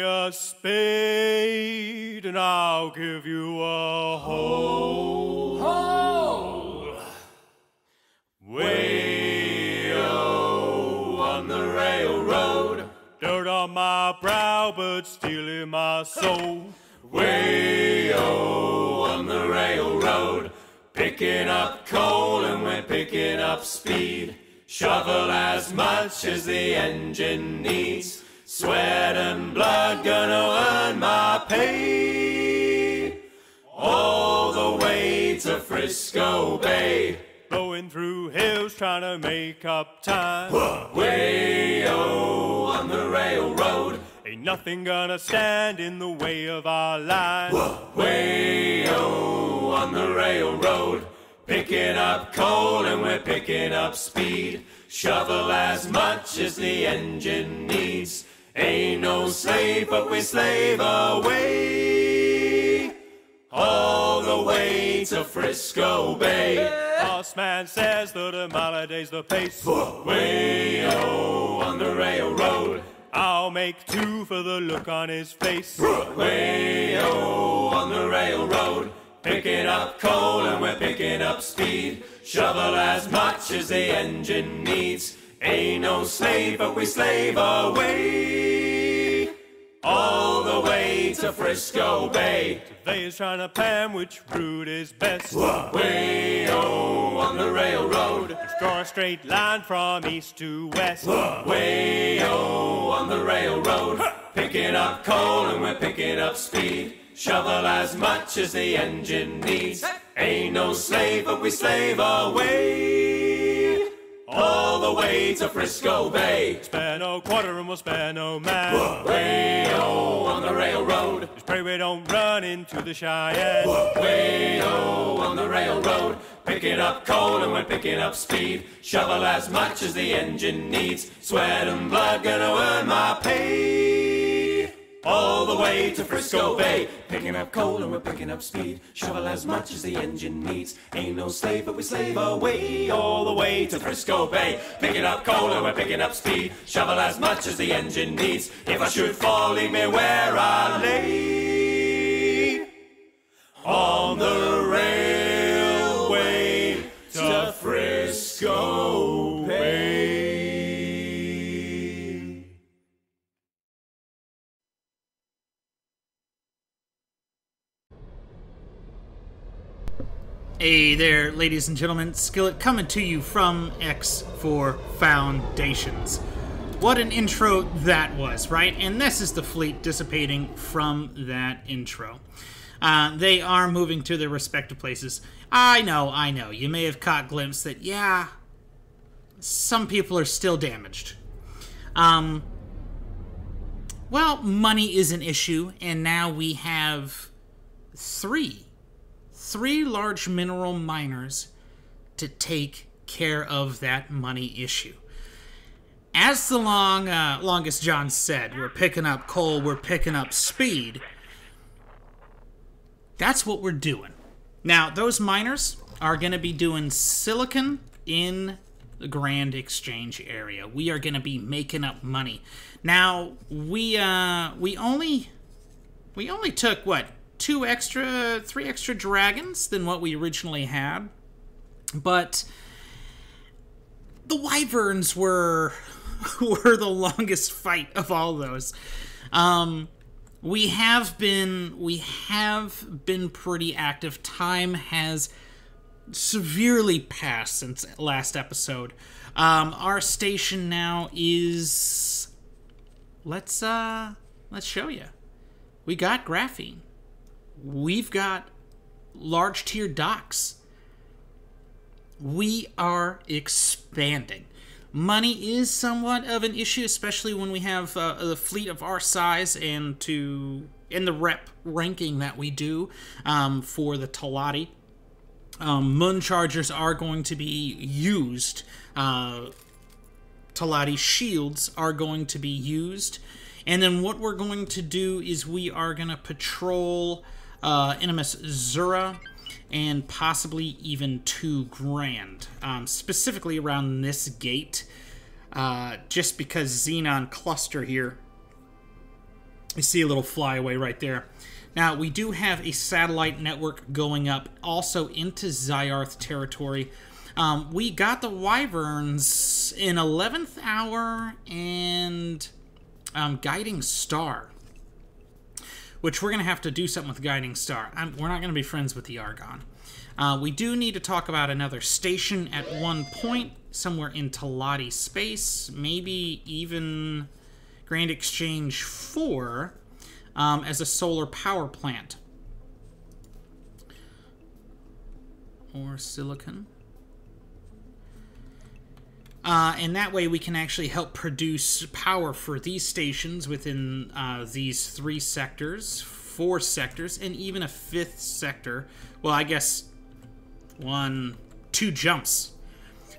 a spade and I'll give you a hole. Hole! Way on the railroad, dirt on my brow, but still in my soul. Way on the railroad, picking up coal and we're picking up speed. Shovel as much as the engine needs. Sweat and blood gonna earn my pay. All the way to Frisco Bay. Blowing through hills trying to make up time. Way-o on the railroad. Ain't nothing gonna stand in the way of our line. Way-o on the railroad. Picking up coal and we're picking up speed. Shovel as much as the engine needs. Ain't no slave, but we slave away. All the way to Frisco Bay. Boss man says that a mile a day's the pace. Way on the railroad. I'll make two for the look on his face. Way on the railroad. Picking up coal and we're picking up speed. Shovel as much as the engine needs. Ain't no slave, but we slave away. All the way to Frisco Bay. They is trying to plan which route is best. Way o on the railroad. Just draw a straight line from east to west. Way on the railroad. Picking up coal and we're picking up speed. Shovel as much as the engine needs. Ain't no slave, but we slave away. All the way to Frisco Bay. Spare no quarter and we'll spare no man. Way on the railroad. Just pray we don't run into the Cheyenne. Way on the railroad. Picking up coal and we're picking up speed. Shovel as much as the engine needs. Sweat and blood gonna earn my pay. All the way to Frisco Bay. Picking up coal and we're picking up speed. Shovel as much as the engine needs. Ain't no slave, but we slave away. All the way to Frisco Bay. Picking up coal and we're picking up speed. Shovel as much as the engine needs. If I should fall, leave me where I lay. On the railway to Frisco Hey there, ladies and gentlemen. Skillet coming to you from X4 Foundations. What an intro that was, right? And this is the fleet dissipating from that intro. Uh, they are moving to their respective places. I know, I know. You may have caught glimpse that, yeah, some people are still damaged. Um, well, money is an issue, and now we have three three large mineral miners to take care of that money issue. As the long uh, longest John said, we're picking up coal, we're picking up speed. That's what we're doing. Now, those miners are going to be doing silicon in the Grand Exchange area. We are going to be making up money. Now, we uh we only we only took what two extra, three extra dragons than what we originally had. But the wyverns were were the longest fight of all those. Um, we have been we have been pretty active. Time has severely passed since last episode. Um, our station now is let's uh let's show you. We got graphene we've got large tier docks. We are expanding. Money is somewhat of an issue, especially when we have uh, a fleet of our size and to in the rep ranking that we do um, for the Teladi. Um, moon chargers are going to be used. Uh, Teladi shields are going to be used. And then what we're going to do is we are going to patrol uh, Ianamus Zura, and possibly even two Grand, um, specifically around this gate, uh, just because Xenon Cluster here You see a little flyaway right there. Now, we do have a satellite network going up also into Zyarth territory. Um, we got the Wyverns in 11th hour and um, Guiding Star, which we're going to have to do something with Guiding Star. I'm, we're not going to be friends with the Argon. Uh, we do need to talk about another station at one point, somewhere in Teladi space, maybe even Grand Exchange 4 um, as a solar power plant. Or silicon. Uh, and that way we can actually help produce power for these stations within uh, these three sectors, four sectors, and even a fifth sector. Well, I guess one, two jumps.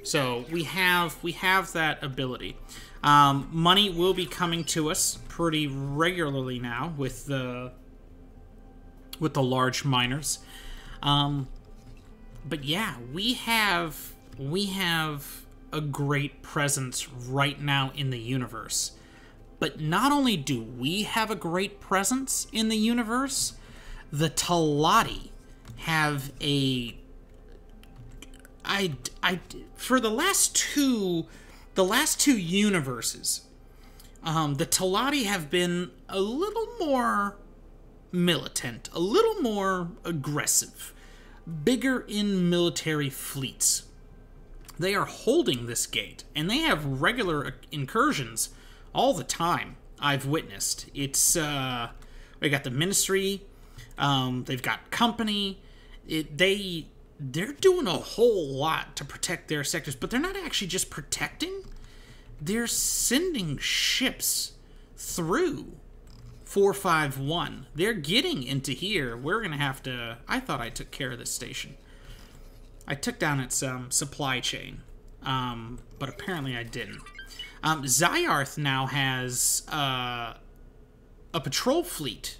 So we have we have that ability. Um, money will be coming to us pretty regularly now with the with the large miners. Um, but yeah, we have we have a great presence right now in the universe. But not only do we have a great presence in the universe, the Teladi have a I I for the last two the last two universes um, the Teladi have been a little more militant, a little more aggressive, bigger in military fleets. They are holding this gate, and they have regular incursions all the time. I've witnessed. It's uh, they got the ministry, um, they've got company. It, they they're doing a whole lot to protect their sectors, but they're not actually just protecting they're sending ships through 451. They're getting into here. We're going to have to. I thought I took care of this station. I took down its um, supply chain, um, but apparently I didn't. Um, Zyarth now has uh, a patrol fleet.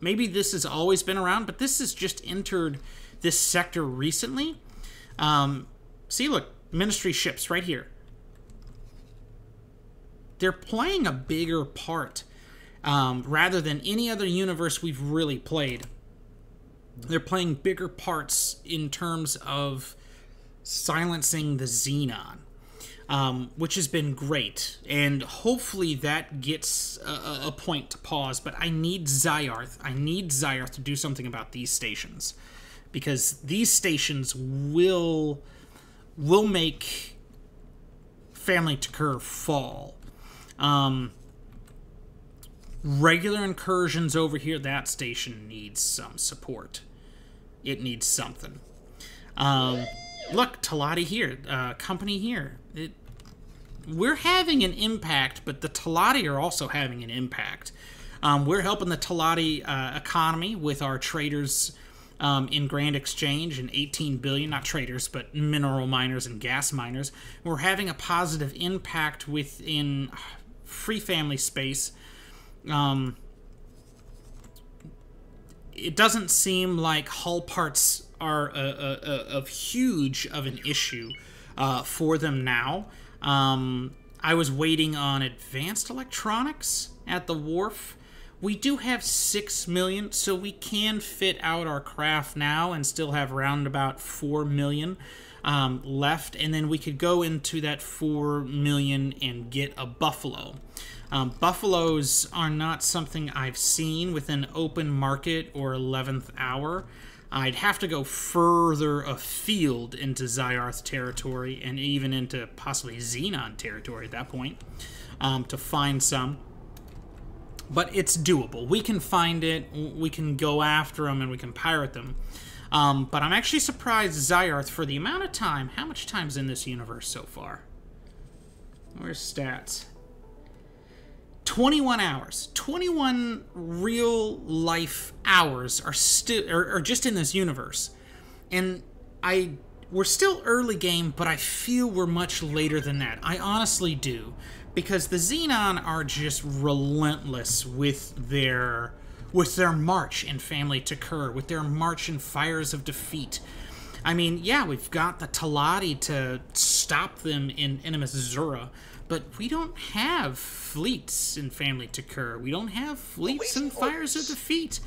Maybe this has always been around, but this has just entered this sector recently. Um, see, look, ministry ships right here they're playing a bigger part um, rather than any other universe we've really played. They're playing bigger parts in terms of silencing the Xenon, um, which has been great. And hopefully that gets a, a, point to pause. But I need Zyarth. I need Zyarth to do something about these stations. Because these stations will will make Family Tkr fall um, regular incursions over here, that station needs some support. It needs something. Um, look, Teladi here, uh, company here. It, we're having an impact, but the Teladi are also having an impact. Um, we're helping the Teladi uh, economy with our traders um, in Grand Exchange and 18 billion, not traders, but mineral miners and gas miners. We're having a positive impact within free family space. Um, it doesn't seem like hull parts are of huge of an issue uh, for them now. Um, I was waiting on advanced electronics at the wharf. We do have six million, so we can fit out our craft now and still have round about four million um, left, and then we could go into that four million and get a buffalo. Um, buffaloes are not something I've seen with an open market or 11th hour. I'd have to go further afield into Zyarth territory and even into possibly Xenon territory at that point um, to find some. But it's doable. We can find it, we can go after them, and we can pirate them. Um, but I'm actually surprised Zyarth for the amount of time. How much time's in this universe so far? Where's stats? 21 hours. 21 real life hours are still are, are just in this universe. And I we're still early game, but I feel we're much later than that. I honestly do. Because the Xenon are just relentless with their with their march in Family Tkr, with their march in Fires of Defeat. I mean, yeah, we've got the Teladi to stop them in Ianamus Zura, but we don't have fleets in Family to Takur. We don't have fleets in Fires of Defeat.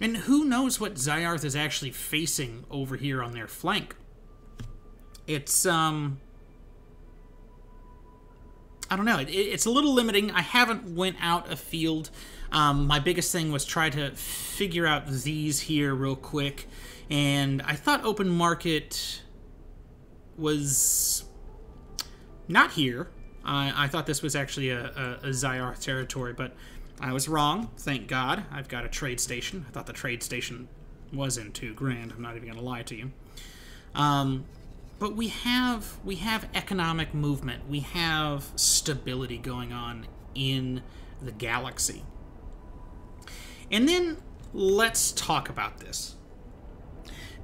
And who knows what Zyarth is actually facing over here on their flank. It's, um... I don't know. It, it's a little limiting. I haven't went out afield. Um, my biggest thing was try to figure out these here real quick. And I thought open market was not here. I, I thought this was actually a, a, a Zyarth territory, but I was wrong. Thank God. I've got a trade station. I thought the trade station was in two grand. I'm not even going to lie to you. Um, but we have we have economic movement. We have stability going on in the galaxy. And then let's talk about this.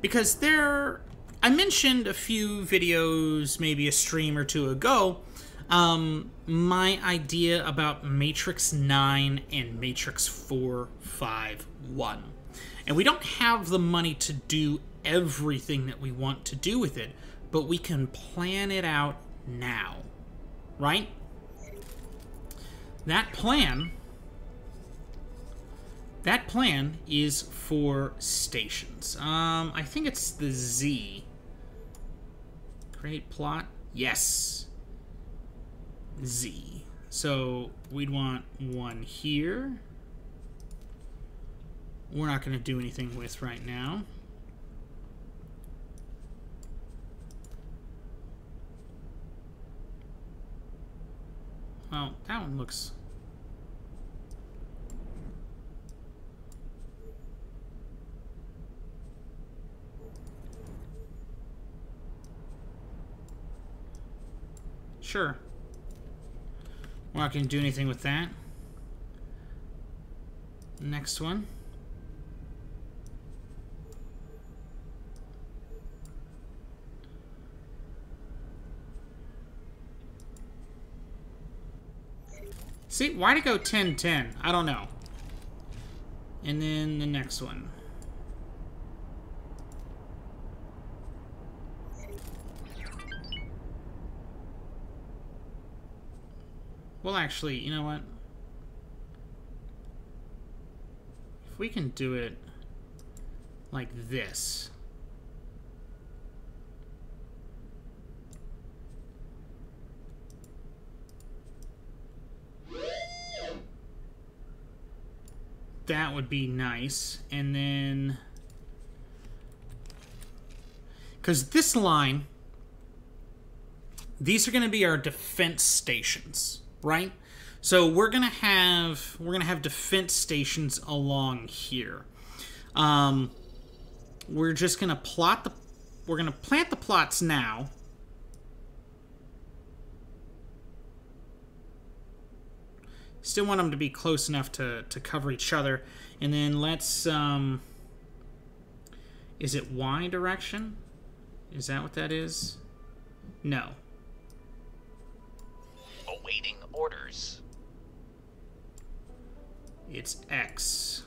Because there I mentioned a few videos, maybe a stream or two ago, um, my idea about Matrix 9 and Matrix 451. And we don't have the money to do everything that we want to do with it, but we can plan it out now. Right? That plan that plan is for stations. Um, I think it's the Z. Create plot. Yes. Z. So we'd want one here. We're not going to do anything with right now. Well, that one looks... Sure. We're not going to do anything with that. Next one. See, why to go 10-10? I don't know. And then the next one. Well, actually, you know what? If we can do it like this. That would be nice. And then... Because this line... These are going to be our defense stations right? So we're gonna have we're gonna have defense stations along here. Um, we're just gonna plot the we're gonna plant the plots now. Still want them to be close enough to, to cover each other. And then let's, um, is it Y direction? Is that what that is? No. Awaiting orders. It's X.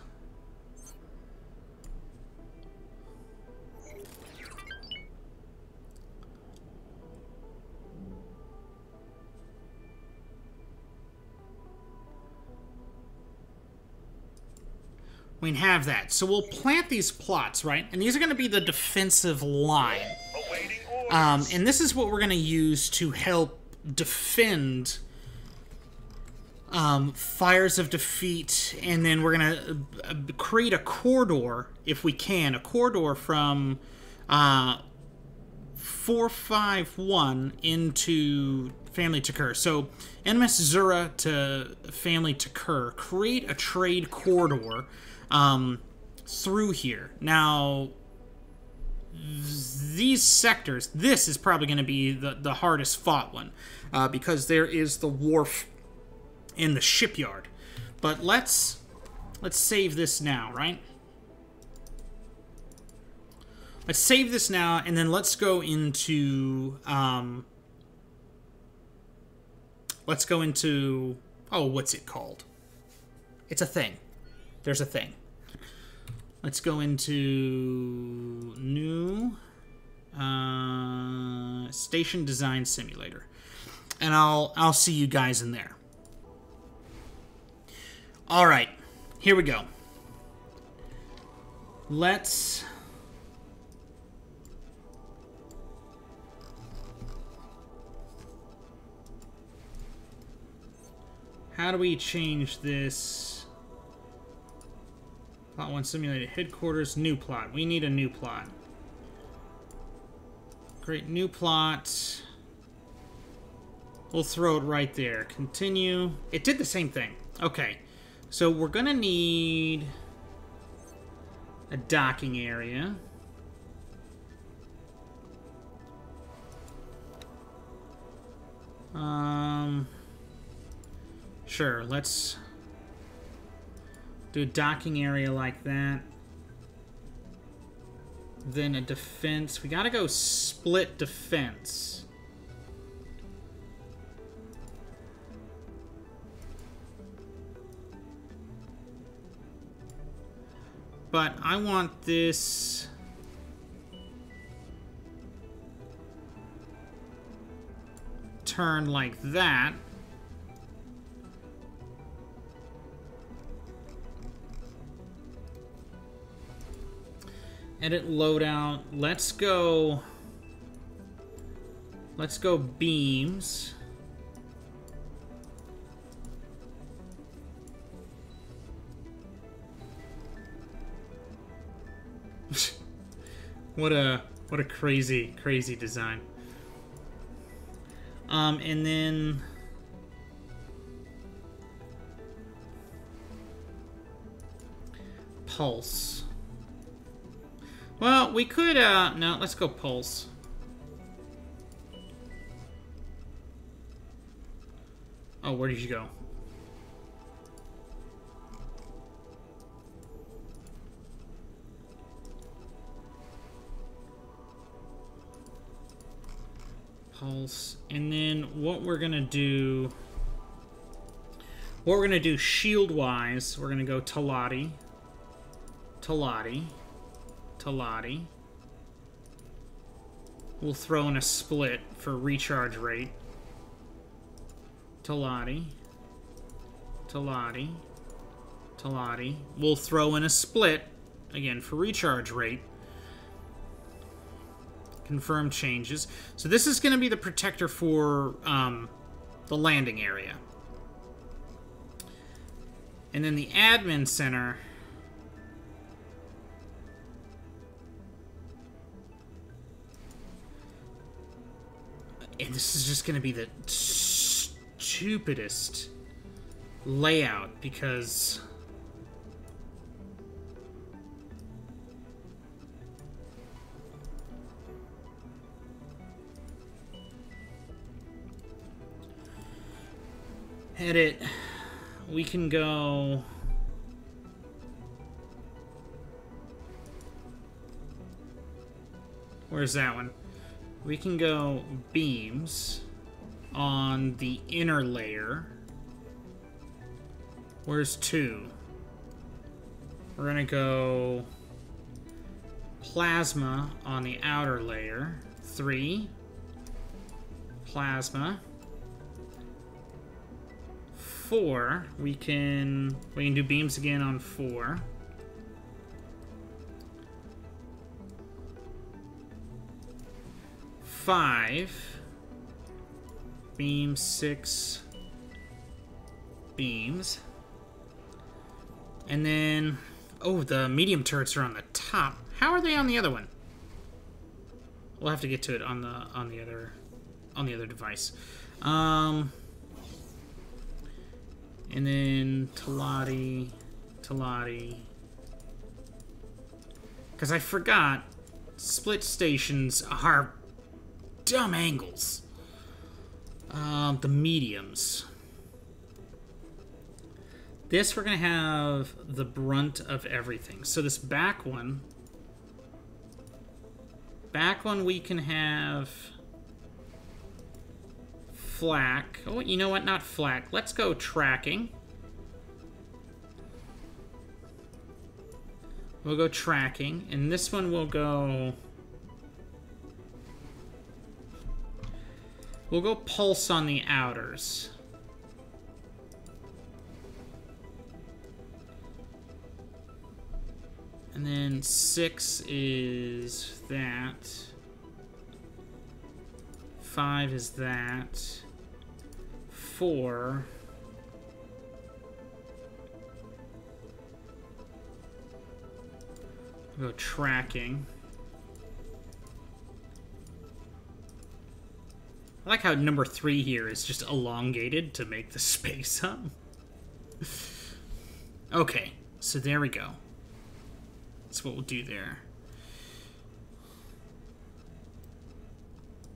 We can have that. So we'll plant these plots, right? And these are going to be the defensive line. Um, and this is what we're going to use to help defend um, fires of defeat, and then we're gonna uh, create a corridor if we can, a corridor from uh, four five one into Family Takur. So Ianamus Zura to Family Takur. Create a trade corridor um, through here. Now these sectors, this is probably going to be the, the hardest fought one uh, because there is the wharf in the shipyard. But let's let's save this now, right? Let's save this now, and then let's go into um, let's go into oh, what's it called? It's a thing. There's a thing. Let's go into new uh, station design simulator. and I'll I'll see you guys in there. All right, here we go. Let's. How do we change this? Plot 1 simulated headquarters, new plot. We need a new plot. Great, new plot. We'll throw it right there. Continue. It did the same thing. Okay. So we're gonna need a docking area. Um, sure, let's do a docking area like that. Then a defense. We gotta go split defense. But I want this... Turn like that. Edit loadout. Let's go... Let's go beams. What a what a crazy crazy design. Um, and then pulse. Well, we could uh no, let's go pulse. Oh, where did you go? Pulse. And then what we're going to do... What we're going to do shield-wise, we're going to go Teladi. Teladi. Teladi. We'll throw in a split for recharge rate. Teladi. Teladi. Teladi. We'll throw in a split, again, for recharge rate. Confirm changes. So this is going to be the protector for um, the landing area. And then the admin center... And this is just going to be the stupidest layout because... edit, we can go... Where's that one? We can go beams on the inner layer. Where's two? We're gonna go plasma on the outer layer. Three. Plasma four, we can we can do beams again on four. Five. Beam six beams. And then oh the medium turrets are on the top. How are they on the other one? We'll have to get to it on the on the other on the other device. Um and then Teladi, Teladi. Because I forgot, split stations are dumb angles. Um, the mediums. This, we're going to have the brunt of everything. So this back one, back one we can have flak. Oh, you know what? Not flak. Let's go tracking. We'll go tracking. And this one will go... We'll go pulse on the outers. And then six is that. Five is that. Four. Go tracking. I like how number three here is just elongated to make the space up. okay, so there we go. That's what we'll do there.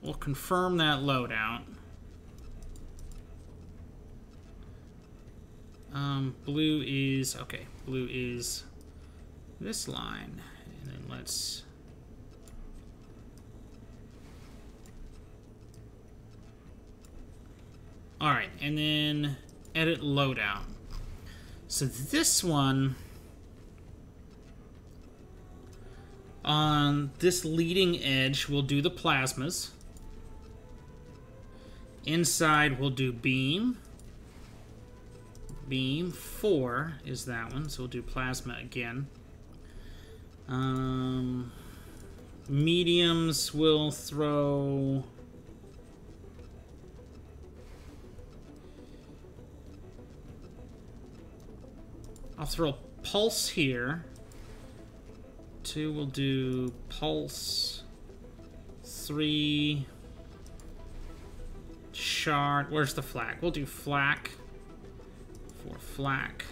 We'll confirm that loadout. Um, blue is, okay, blue is this line. And then let's... Alright, and then edit loadout. So this one... On this leading edge, we'll do the plasmas. Inside, we'll do beam. Beam. Four is that one, so we'll do plasma again. Um, mediums will throw... I'll throw pulse here. Two will do pulse. Three... Shard. Where's the flak? We'll do flak. Flak.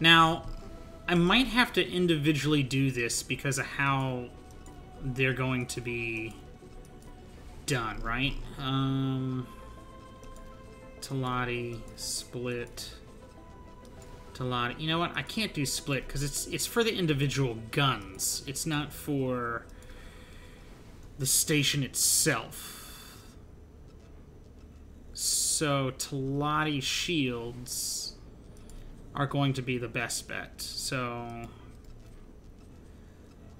Now, I might have to individually do this because of how they're going to be done, right? Um, Teladi, split, Teladi. You know what? I can't do split because it's it's for the individual guns. It's not for the station itself. So Teladi shields are going to be the best bet. So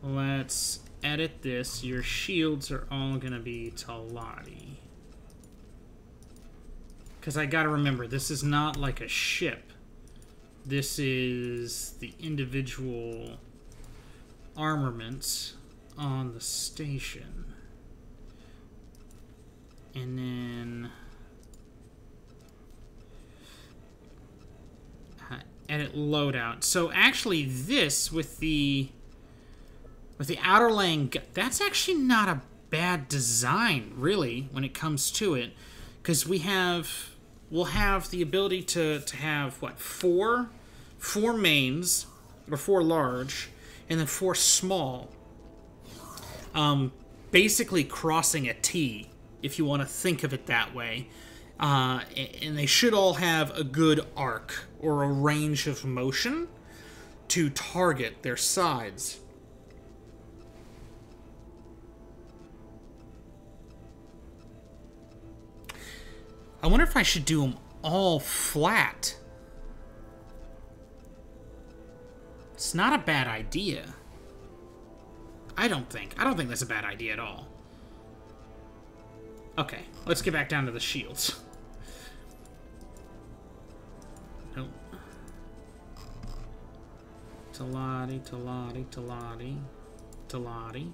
let's edit this. Your shields are all going to be Teladi. Because I got to remember, this is not like a ship. This is the individual armaments on the station. And then... edit loadout. So actually this with the with the outer laying that's actually not a bad design really when it comes to it because we have we'll have the ability to to have what four four mains or four large and then four small um basically crossing a T if you want to think of it that way uh, and they should all have a good arc or a range of motion to target their sides. I wonder if I should do them all flat. It's not a bad idea. I don't think. I don't think that's a bad idea at all. Okay, let's get back down to the shields. Nope. Teladi, Teladi, Teladi, Teladi.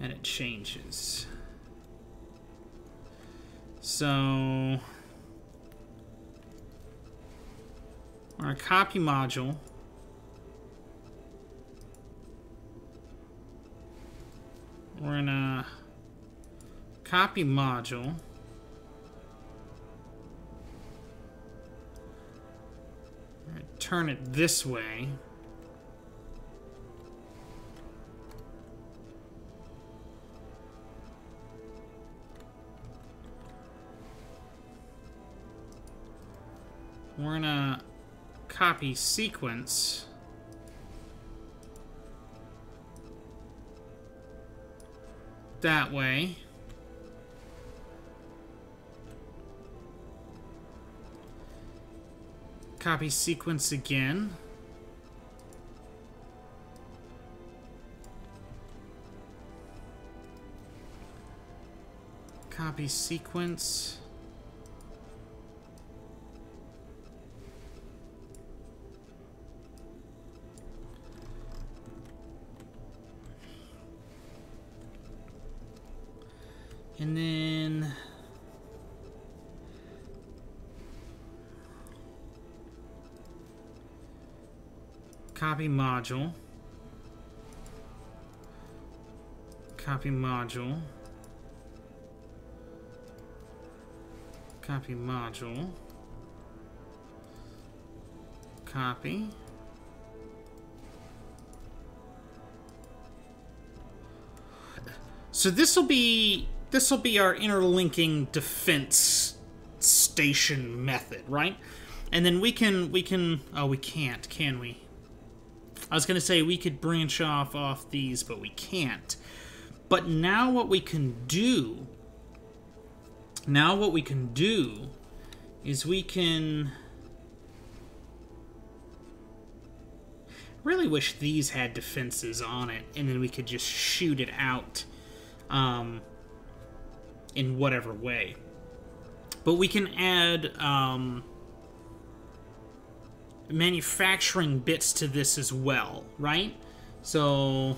And it changes. So... Our copy module we're gonna copy module turn it this way. we're gonna copy sequence. That way. Copy sequence again. Copy sequence. And then copy module. Copy module. Copy module. Copy. So this will be this will be our interlinking defense station method, right? And then we can we can oh we can't, can we? I was gonna say we could branch off off these, but we can't. But now what we can do now what we can do is we can really wish these had defenses on it and then we could just shoot it out um, in whatever way but we can add um, manufacturing bits to this as well right so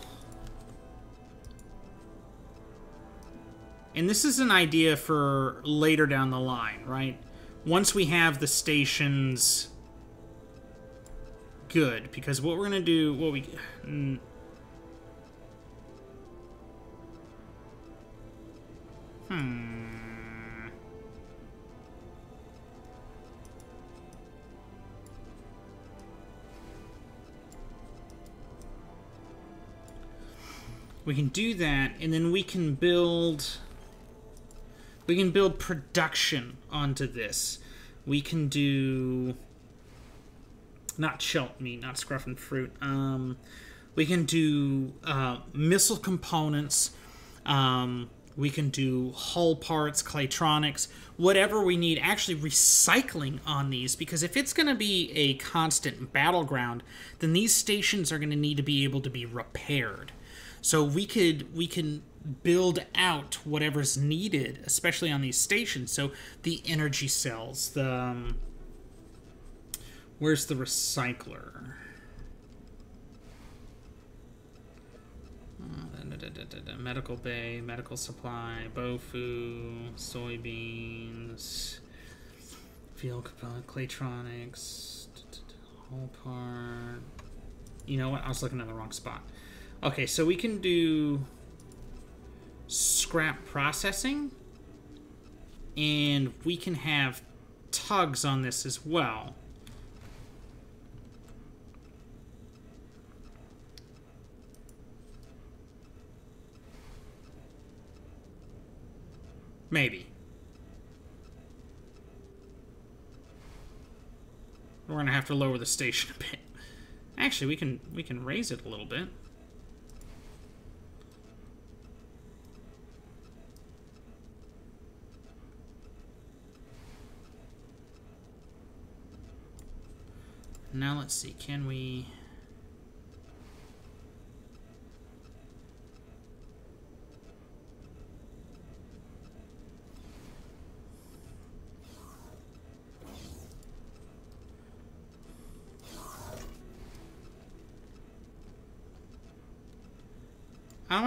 And this is an idea for later down the line, right? Once we have the stations good, because what we're going to do, what we... hmm... We can do that, and then we can build we can build production onto this. We can do not Chelt meat, not Scruffin fruit. Um, we can do uh, missile components. Um, we can do hull parts, claytronics, whatever we need. Actually, recycling on these because if it's going to be a constant battleground, then these stations are going to need to be able to be repaired. So we could we can build out whatever's needed, especially on these stations. So the energy cells, the um, where's the recycler? Medical bay, medical supply, Bofu, soybeans, field component, claytronics, whole part. You know what? I was looking at the wrong spot. Okay, so we can do scrap processing. And we can have tugs on this as well. Maybe. We're gonna have to lower the station a bit. Actually, we can we can raise it a little bit. Now let's see, can we...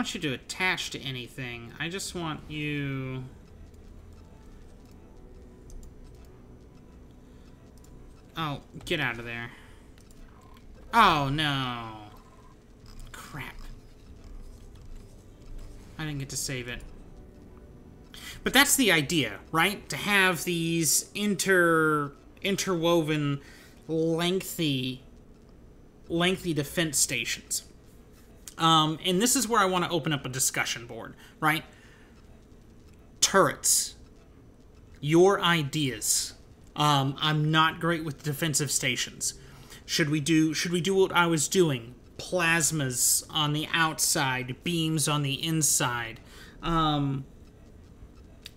want you to attach to anything. I just want you... Oh, get out of there. Oh, no. Crap. I didn't get to save it. But that's the idea, right? To have these inter interwoven lengthy lengthy defense stations. Um, and this is where I want to open up a discussion board, right? Turrets. Your ideas. Um, I'm not great with defensive stations. Should we do should we do what I was doing? Plasmas on the outside, beams on the inside. Um,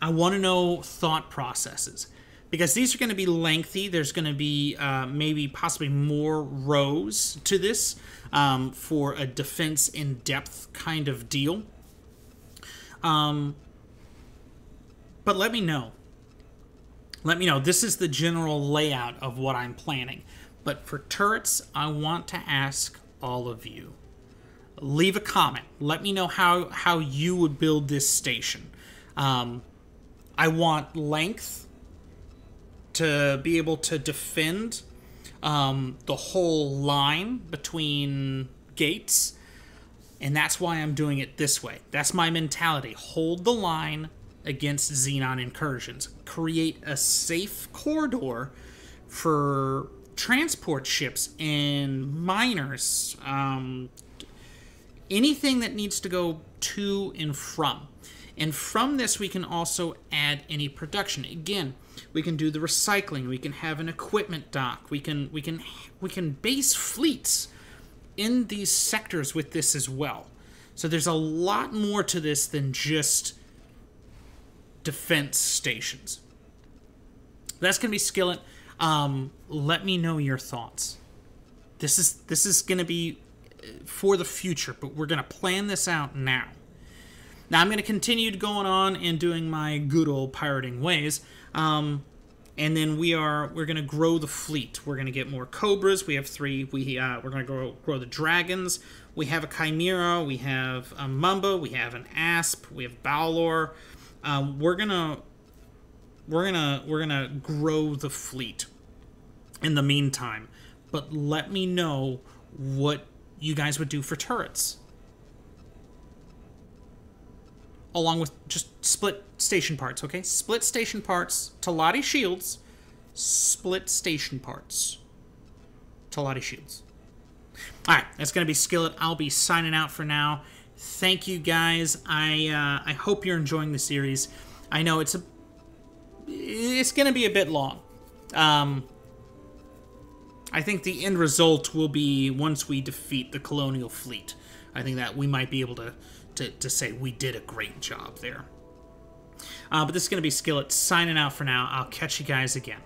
I want to know thought processes because these are going to be lengthy. There's going to be uh, maybe possibly more rows to this um, for a defense in depth kind of deal. Um, but let me know. Let me know. This is the general layout of what I'm planning. But for turrets, I want to ask all of you. Leave a comment. Let me know how, how you would build this station. Um, I want length to be able to defend um, the whole line between gates. And that's why I'm doing it this way. That's my mentality. Hold the line against Xenon incursions. Create a safe corridor for transport ships and miners. Um, anything that needs to go to and from. And from this, we can also add any production. Again, we can do the recycling. We can have an equipment dock. We can we can we can base fleets in these sectors with this as well. So there's a lot more to this than just defense stations. That's gonna be Skillet. Um, let me know your thoughts. This is this is gonna be uh, for the future, but we're gonna plan this out now. Now I'm going to continue going on and doing my good old pirating ways. Um, and then we are we're going to grow the fleet. We're going to get more cobras. We have three. We uh, we're going to grow grow the dragons. We have a chimera. We have a mamba. We have an asp. We have Balor. Um, we're gonna we're gonna we're gonna grow the fleet. In the meantime, but let me know what you guys would do for turrets. Along with just split station parts, okay? Split station parts, Teladi shields, split station parts, Teladi shields. All right, that's gonna be Skillet. I'll be signing out for now. Thank you guys. I uh, I hope you're enjoying the series. I know it's a it's gonna be a bit long. Um, I think the end result will be once we defeat the colonial fleet. I think that we might be able to to, to say we did a great job there. Uh, but this is going to be Skillet signing out for now. I'll catch you guys again.